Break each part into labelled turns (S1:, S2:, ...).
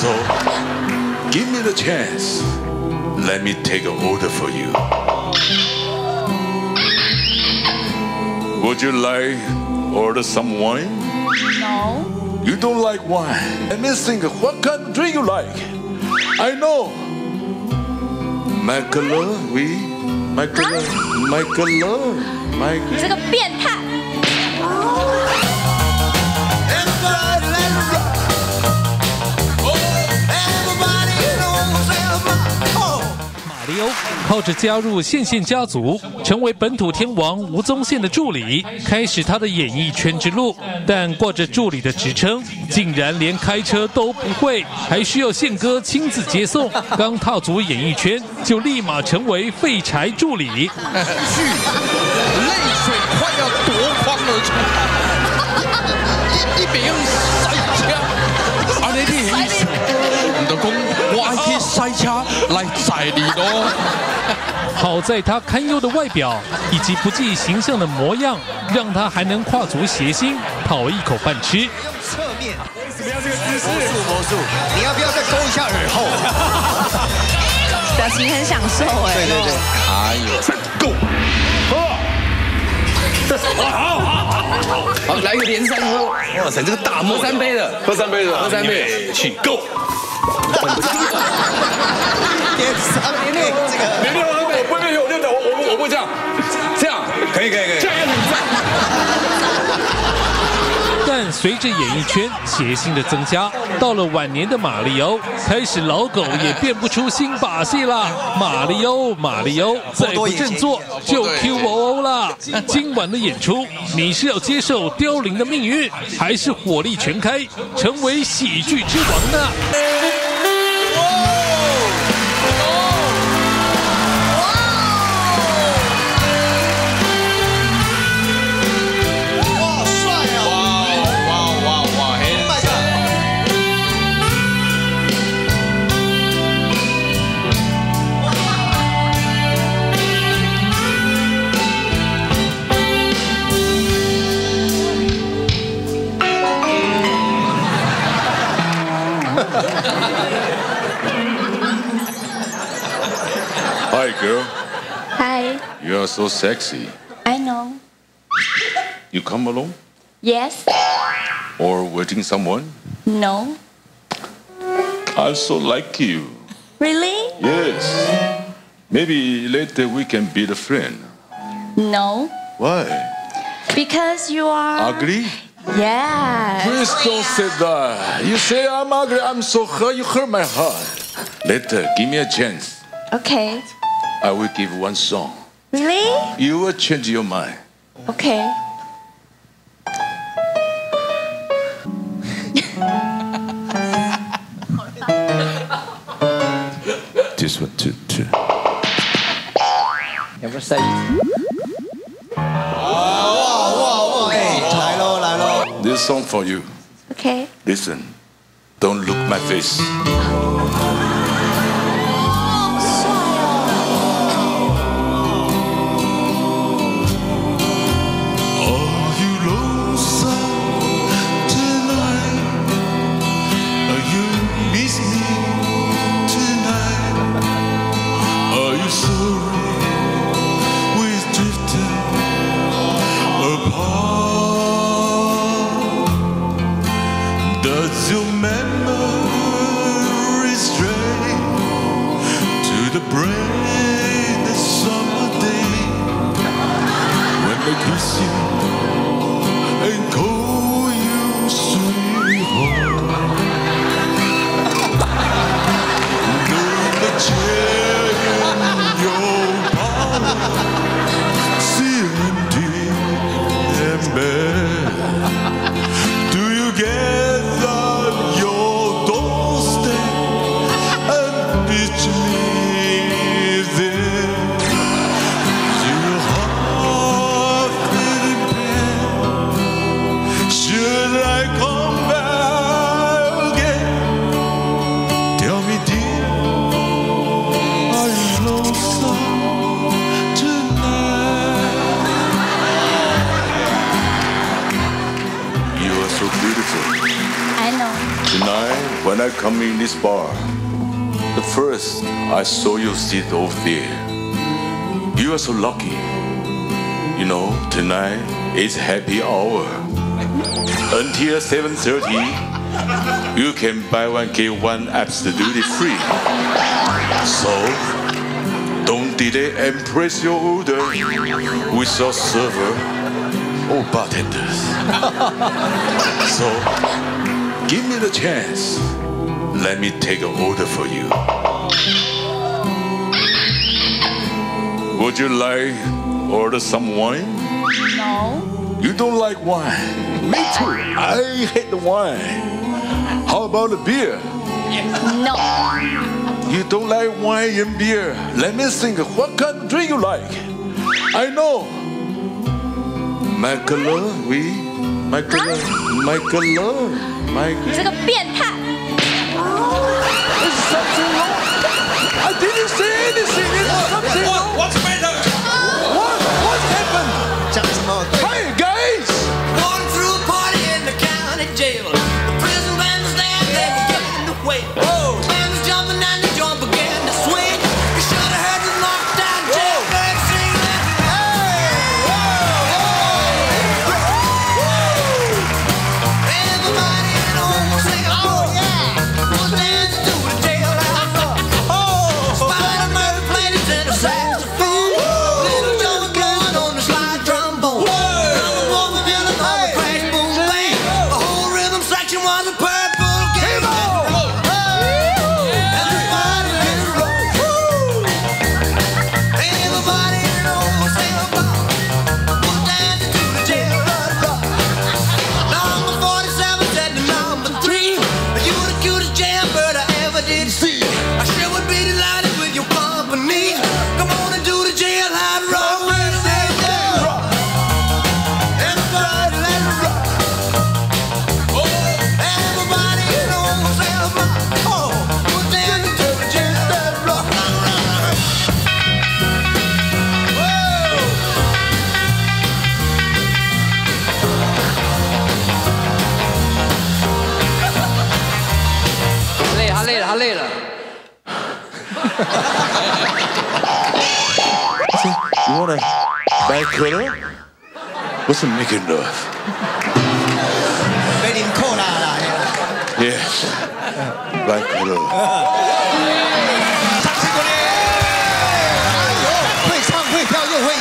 S1: So, give me the chance. Let me take an order for you. Would you like order some wine?
S2: No.
S1: You don't like wine. Let me think. What kind of drink you like? I know. Michael, we, Michael, Michael, Michael.
S2: 这个变态！
S3: 靠着加入线线家族，成为本土天王吴宗宪的助理，开始他的演艺圈之路。但挂着助理的职称，竟然连开车都不会，还需要宪哥亲自接送。刚踏足演艺圈，就立马成为废柴助理。
S4: 泪水快要夺眶而出，一一边塞车，啊你啲意思，唔就讲我爱去塞车
S3: 好在他堪忧的外表以及不计形象的模样，让他还能跨足谐星，讨一口饭吃。
S5: 侧面，怎么要这个姿势？魔术魔术，你要不要再勾一下耳后？
S2: 表情很享受哎。
S5: 对对对，
S4: 哎呦，
S1: 够，
S4: 好，好来个连三喝，
S5: 哇塞，这个大
S4: 喝三杯的，
S1: 喝三杯的，
S4: 喝三杯，
S1: 请
S5: 这个
S1: 我不会有六的，我我我不这样，这样
S5: 可以可以可以
S1: 这。样。
S3: 但随着演艺圈谐星的增加，到了晚年的马里欧，开始老狗也变不出新把戏了。马里欧，马里欧，再不振作就 Q O O 啦。今晚的演出，你是要接受凋零的命运，还是火力全开，成为喜剧之王呢？
S1: ，Hi, girl.
S2: Hi,
S1: You are so sexy.
S2: I know.
S1: You come alone
S2: Yes.
S1: or waiting someone?
S2: No.
S1: I so like you.
S2: Really?
S1: Yes. Maybe later we can be the friend.
S2: No.
S1: Why?
S2: Because you are.
S1: Ugly?
S2: Yeah.
S1: Please don't say that. You say I'm ugly. I'm so hurt. You hurt my heart. Later, give me a chance.
S2: Okay.
S1: I will give one song.
S2: Really?
S1: You will change your mind.
S2: Okay.
S1: This one, two, two.
S4: 有没有塞？
S5: 哎，来喽来喽！
S1: This song for you.
S2: Okay.
S1: Listen. Don't look my face. legíssimo I come in this bar, the first I saw you sit over there. You are so lucky. You know, tonight is happy hour. Until 7.30, you can buy one, get one absolutely free. So, don't delay and press your order with your server or bartenders. so, give me the chance. Let me take an order for you. Would you like order some wine?
S2: No.
S1: You don't like wine? Me too. I hate the wine. How about the beer?
S2: No.
S1: You don't like wine and beer. Let me think. What kind of drink you like? I know. Michaela, we, Michaela, Michaela, Michaela.
S2: 这个变态。
S1: Two
S4: What's
S1: making love?
S5: 被您扣啦啦。
S1: Yes. Buy color.
S5: 会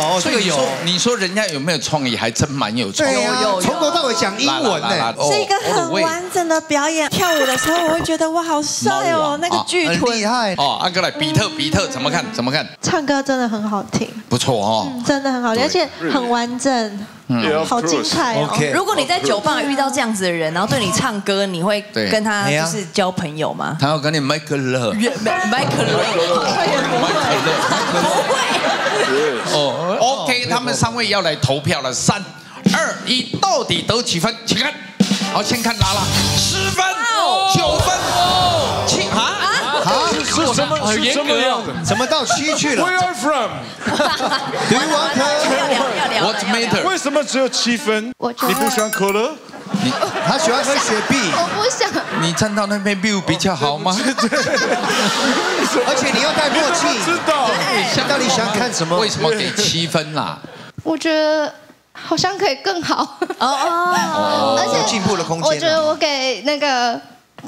S5: 哦，
S4: 所以你说你说人家有没有创意，还真蛮有创意。
S5: 从头到尾讲英文呢。
S6: 是一个很完整的表演。跳舞的时候，我会觉得哇，好帅哦，那个巨
S5: 很
S6: 臀
S5: 厉。害。
S4: 哦，阿哥来，比特比特怎么看？怎么看？
S6: 唱歌真的很好听，
S4: 不错哦。
S6: 真的很好听，而且很完整，好精.彩
S2: 如果你在酒吧遇到这样子的人，然后对你唱歌，你会跟他就是交朋友吗？
S4: 他要跟你 make love。
S2: 麦克勒，不会，
S4: 哦，OK，他们三位要来投票了，三、二、一，到底得几分？请看，好，先看拉拉，十分、
S1: 是什么？的
S5: 怎么到七去了
S1: Where are
S4: matter？
S1: 为什么只有七分？你不喜欢可乐？
S5: 你他喜欢喝雪碧，
S6: 我不想，
S4: 你站到那边 view 比较好吗？
S5: 而且你又带默契。
S1: 知道。
S5: 你到底想看什么？
S4: 为什么给七分啦？
S7: 我觉得好像可以更好，
S2: 哦哦，
S7: 而且
S5: 有进步的空间啊
S7: 我觉得我给那个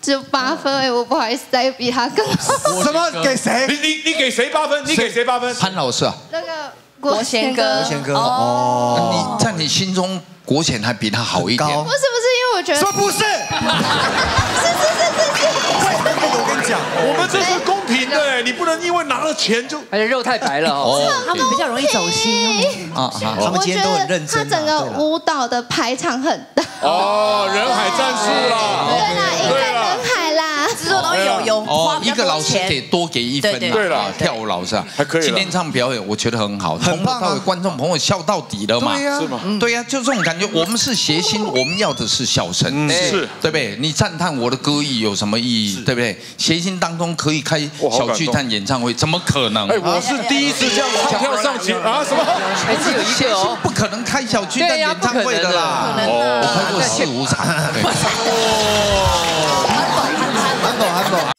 S7: 就八分哎，我不好意思再比他更好。
S5: 什么给谁？
S1: 你你你给谁八分？你给谁八分？
S4: 潘老师啊，
S7: 那个
S2: 国贤哥，
S5: 国贤哥哦，
S4: 你在你心中国贤还比他好一点
S7: 不是不是，因为我觉得
S5: 说不是？
S7: 是是是是是，
S5: 我跟你讲，
S1: 我们这是公平的，哎你不能因为拿了钱就。
S8: 而且肉太白了哦。
S4: 哦
S2: 他们比较容易走心。
S4: 啊啊！
S5: 他们今
S7: 我觉
S5: 天都很
S7: 得
S5: 认真啊。
S7: 他整个舞蹈的排场很大，
S1: 哦，人海战术啦。
S7: 对啦，赢在
S2: 有有有花
S4: 哦，
S2: 比较多
S4: 一个老师
S2: 钱
S4: 给多给一分
S2: 对对
S4: 啦，
S9: 对啦
S4: 啊跳舞老师啊，
S9: 还可以
S4: 今天唱表演，我觉得很好，从头
S5: 很棒啊
S4: 到尾观众朋友笑到底了嘛，
S5: 对呀
S9: 是吗？
S4: 对呀，就这种感觉。我们是谐星，我们要的是笑声，
S9: 是
S4: 对不对？你赞叹我的歌艺有什么意义？对不对？谐星当中可以开小巨蛋演唱会，怎么可能？
S9: 哎，我是第一次这样唱跳上去啊？什么？
S8: 还是有一个哦，
S4: 不可能开小巨蛋演唱会的啦。
S2: 不可能啊
S4: 我开过四五场。对 韩总韩总